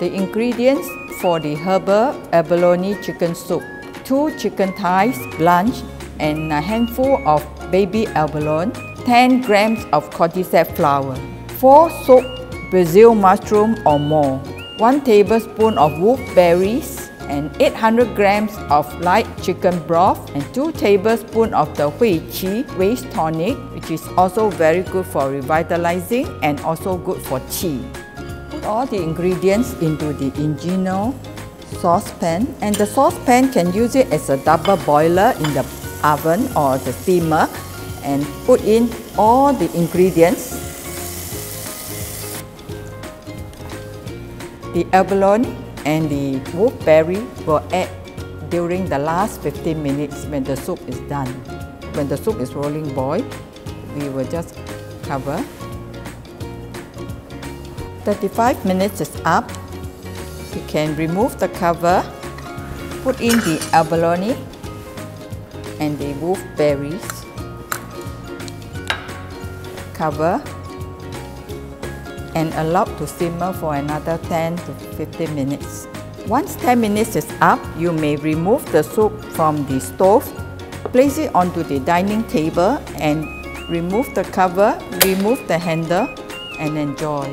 The ingredients for the herbal abalone chicken soup. Two chicken thighs blanched and a handful of baby abalone, 10 grams of cordyceps flower, 4 soaked Brazil mushroom or more, 1 tablespoon of wolfberries, and 800 grams of light chicken broth and 2 tablespoons of the Hui Qi waist tonic which is also very good for revitalizing and also good for qi. Put all the ingredients into the Ingenio saucepan and the saucepan can use it as a double boiler in the oven or the steamer and put in all the ingredients. The abalone and the wolfberry will add during the last 15 minutes when the soup is done. When the soup is rolling boil, we will just cover. 35 minutes is up. You can remove the cover, put in the abalone and the wolfberries, cover and allow to simmer for another 10 to 15 minutes. Once 10 minutes is up, you may remove the soup from the stove, place it onto the dining table and remove the cover, remove the handle and enjoy.